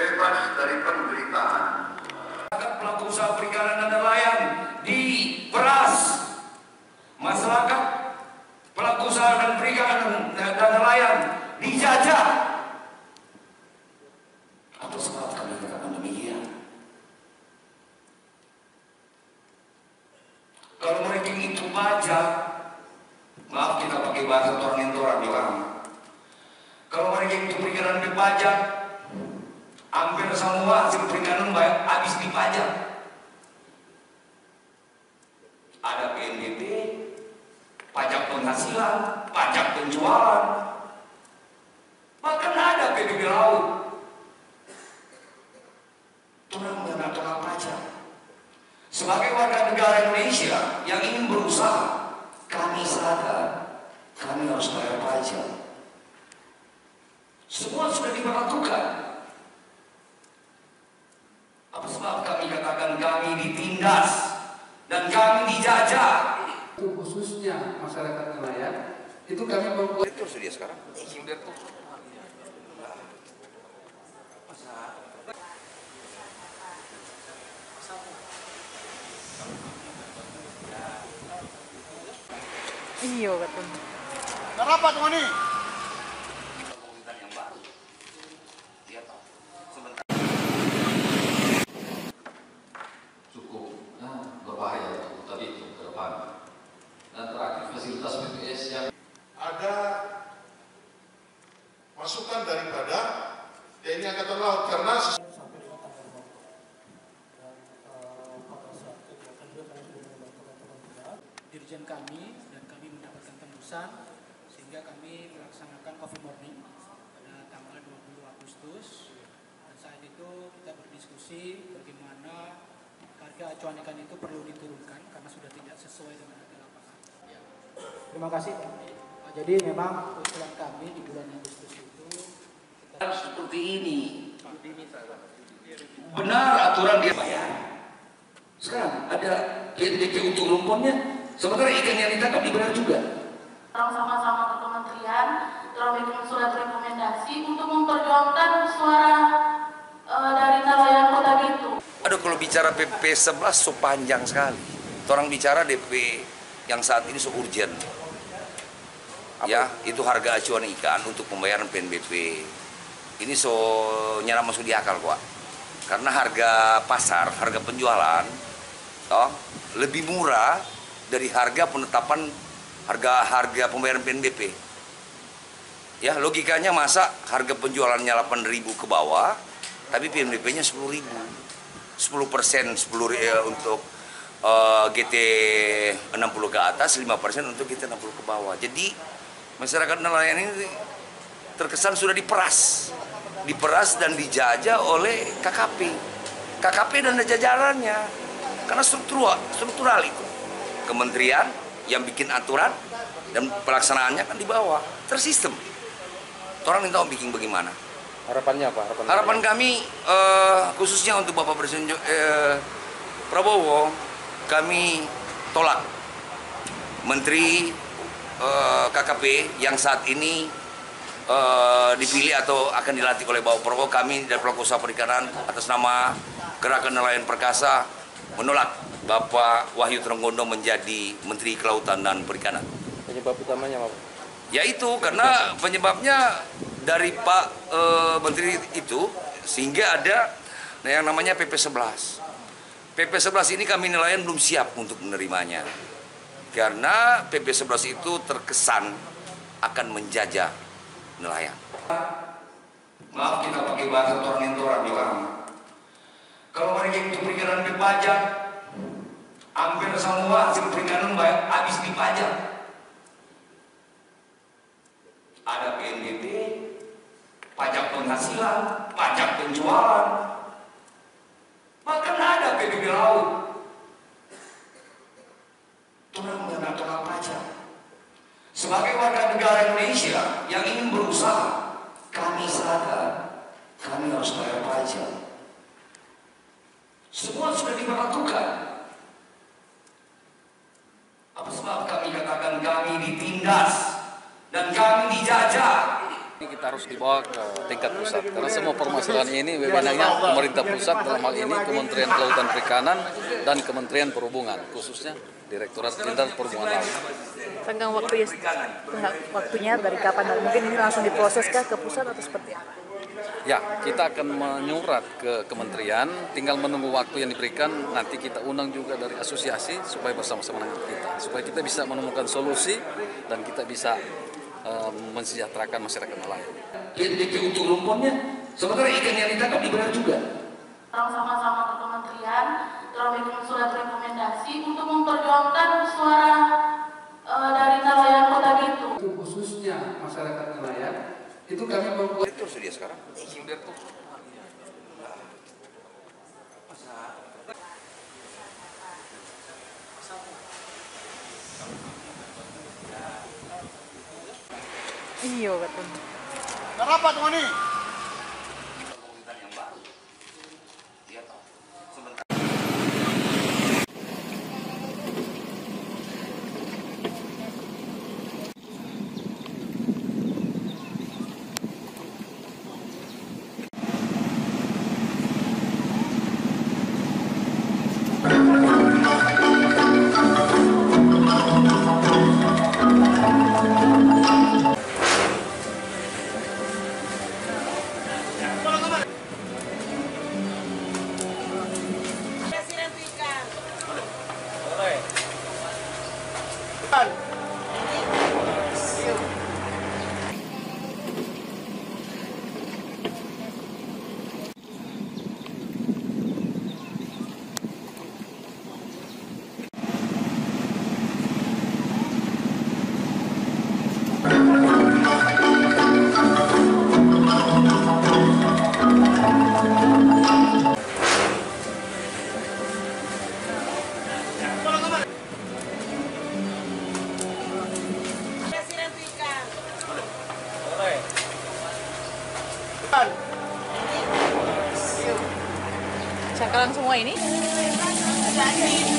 Bebas dari penderitaan. Pelaku usaha perikanan dan nelayan diperas. Masyarakat pelaku usaha dan perikanan dan nelayan dijajah. Apa sebab kami katakan demikian? Kalau mereka itu pajak, maaf kita pakai bahasa toran-toran orang. Kalau mereka itu perikanan dipajak, semua hasil perikanan baik habis dipajak. Ada PNBP, pajak penghasilan, pajak penjualan, bahkan ada PBB laut. Orang mengenakan pajak. Sebagai warga negara Indonesia yang ingin berusaha, kami sadar kami harus bayar pajak. Semua sudah diberlakukan. Apa sebab kami ditindas dan kami dijajah? Itu khususnya masyarakat nelayan itu kami membuat Itu sudah sekarang. Sudah tuh. Iya katanya. Narapat mo ni? Pemerintahan yang baru. Dia tahu. Sebentar. cukup ah, berbahaya untuk hutan itu ke depan. Dan terakhir fasilitas BPS yang Ada masukan daripada TNI Angkatan Laut karena sampai dengan tanggal 20. Dan eh, pada saat kegiatan juga kami sudah melakukan teman-teman dirjen kami dan kami mendapatkan tembusan sehingga kami melaksanakan coffee morning pada tanggal 20 Agustus dan saat itu kita berdiskusi bagaimana harga acuan ikan itu perlu diturunkan karena sudah tidak sesuai dengan harga lapangan. Terima kasih. Jadi memang usulan kami di bulan Agustus itu kita Seperti ini. Benar aturan dia bayar. Sekarang ada PNBP untuk rumpunnya. Sementara ikan yang ditangkap dibayar juga. Sama-sama ke kementerian telah bikin surat rekomendasi untuk memperjuangkan suara eh, dari nelayan kota Bitung. Aduh kalau bicara PP 11 so panjang sekali. Orang bicara DP yang saat ini so urgent. Ya, itu harga acuan ikan untuk pembayaran PNBP. Ini so nyala masuk di akal, Pak. Karena harga pasar, harga penjualan toh, lebih murah dari harga penetapan harga harga pembayaran PNBP. Ya, logikanya masa harga penjualannya 8.000 ke bawah, tapi PNBP-nya 10.000. 10 persen 10 ri- untuk eh, GT 60 ke atas, 5 persen untuk GT 60 ke bawah. Jadi masyarakat nelayan ini terkesan sudah diperas, diperas dan dijajah oleh KKP, KKP dan jajarannya, karena struktural, struktural itu. Kementerian yang bikin aturan dan pelaksanaannya kan di bawah, tersistem. Orang minta bikin bagaimana? harapannya apa? Harapan, Harapan kami eh, khususnya untuk Bapak Presiden eh, Prabowo, kami tolak Menteri eh, KKP yang saat ini eh, dipilih atau akan dilantik oleh Bapak Prabowo. Kami dari pelaku usaha perikanan atas nama Gerakan Nelayan Perkasa menolak Bapak Wahyu Trenggondo menjadi Menteri Kelautan dan Perikanan. Penyebab utamanya apa? Yaitu karena penyebabnya dari Pak eh, Menteri itu sehingga ada yang namanya PP 11. PP 11 ini kami nelayan belum siap untuk menerimanya. Karena PP 11 itu terkesan akan menjajah nelayan. Maaf kita pakai bahasa toran-toran di orang. Kalau mereka itu perikanan dipajak, hampir semua hasil perikanan baik habis dipajak. ada PNBP, pajak penghasilan, pajak penjualan, bahkan ada PBB laut. Orang mengenakan pajak. Sebagai warga negara Indonesia yang ingin berusaha, kami sadar ditindas dan kami dijajah Ini kita harus dibawa ke tingkat pusat karena semua permasalahan ini banyaknya pemerintah pusat dalam hal ini Kementerian Kelautan Perikanan dan Kementerian Perhubungan khususnya Direktorat Jenderal Perhubungan Laut. Tenggang waktu waktunya dari kapan dan mungkin ini langsung diproses kah ke pusat atau seperti apa? Ya, kita akan menyurat ke kementerian, tinggal menunggu waktu yang diberikan. Nanti kita undang juga dari asosiasi supaya bersama-sama dengan kita, supaya kita bisa menemukan solusi dan kita bisa eh, mensejahterakan masyarakat nelayan. DP untuk rumpunnya sementara ikan yang ditangkap dibayar juga sama-sama ke kementerian telah bikin surat rekomendasi untuk memperjuangkan suara eh, dari nelayan kota. Itu khususnya masyarakat nelayan, itu kami membuat itu dia sekarang Iya katanya. Rapat ini. Wayne.